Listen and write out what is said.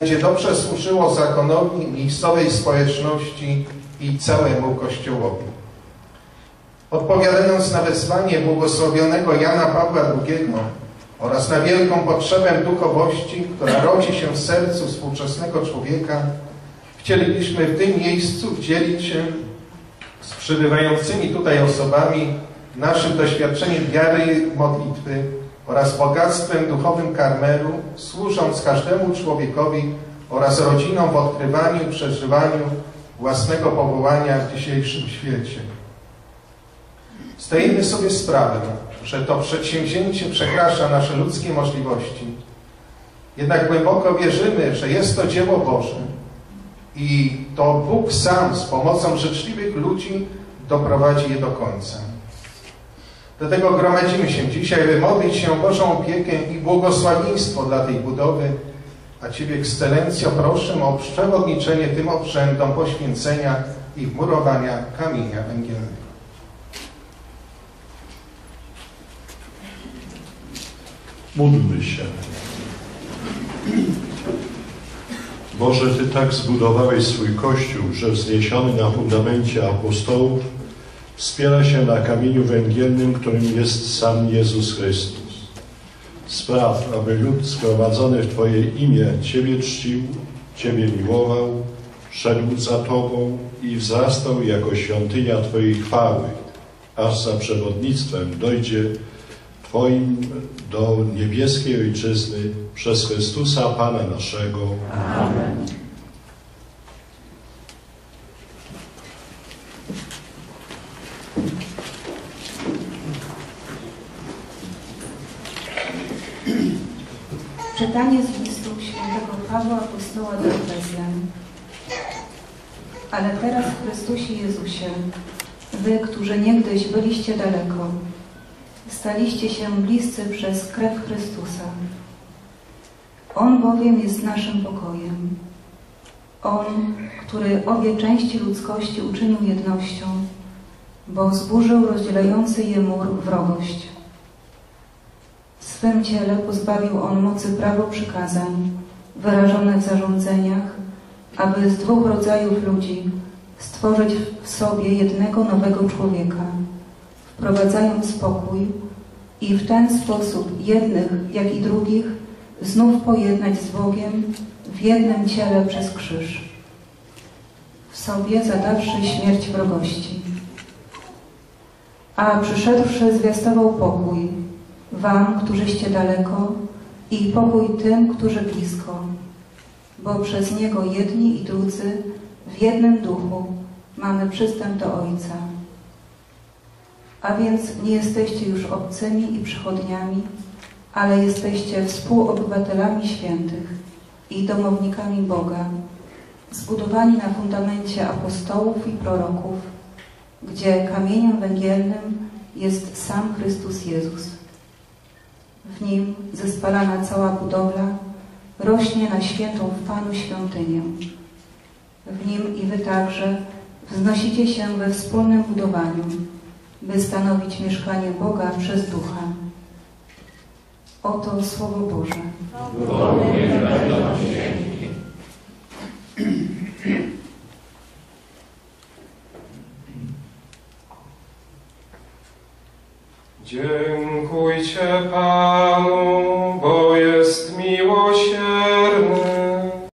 będzie dobrze służyło zakonowi miejscowej społeczności i całemu Kościołowi. Odpowiadając na wezwanie błogosławionego Jana Pawła II oraz na wielką potrzebę duchowości, która rodzi się w sercu współczesnego człowieka, chcielibyśmy w tym miejscu dzielić się z przybywającymi tutaj osobami naszym doświadczeniem wiary, modlitwy oraz bogactwem duchowym karmeru, służąc każdemu człowiekowi oraz rodzinom w odkrywaniu i przeżywaniu własnego powołania w dzisiejszym świecie. Zdajemy sobie sprawę, że to przedsięwzięcie przekracza nasze ludzkie możliwości. Jednak głęboko wierzymy, że jest to dzieło Boże i to Bóg sam z pomocą życzliwych ludzi doprowadzi je do końca. Dlatego gromadzimy się dzisiaj, by modlić się o Bożą opiekę i błogosławieństwo dla tej budowy, a Ciebie, Ekscelencjo, proszę o przewodniczenie tym obrzędom poświęcenia i wmurowania kamienia węgielnego. Módlmy się. Boże, Ty tak zbudowałeś swój Kościół, że wzniesiony na fundamencie apostołów wspiera się na kamieniu węgielnym, którym jest sam Jezus Chrystus. Spraw, aby lud zgromadzony w Twoje imię Ciebie czcił, Ciebie miłował, szedł za Tobą i wzrastał jako świątynia Twojej chwały, aż za przewodnictwem dojdzie Twoim do niebieskiej Ojczyzny przez Chrystusa Pana naszego. Amen. Czytanie z listu świętego Pawła Apostoła do Efezjan. Ale teraz w Chrystusie Jezusie, wy, którzy niegdyś byliście daleko, staliście się bliscy przez krew Chrystusa. On bowiem jest naszym pokojem. On, który obie części ludzkości uczynił jednością, bo zburzył rozdzielający je mur wrogość. W swym ciele pozbawił on mocy prawo przykazań, wyrażonych w zarządzeniach, aby z dwóch rodzajów ludzi stworzyć w sobie jednego nowego człowieka, wprowadzając spokój i w ten sposób jednych, jak i drugich znów pojednać z Bogiem w jednym ciele przez krzyż, w sobie zadawszy śmierć wrogości. A przyszedłszy zwiastował pokój wam, którzyście daleko i pokój tym, którzy blisko, bo przez Niego jedni i drudzy w jednym duchu mamy przystęp do Ojca. A więc nie jesteście już obcymi i przychodniami, ale jesteście współobywatelami świętych i domownikami Boga, zbudowani na fundamencie apostołów i proroków, gdzie kamieniem węgielnym jest sam Chrystus Jezus. W nim zespalana cała budowla rośnie na świętą w Panu świątynię. W nim i wy także wznosicie się we wspólnym budowaniu, by stanowić mieszkanie Boga przez Ducha. Oto Słowo Boże. 坚固且牢固。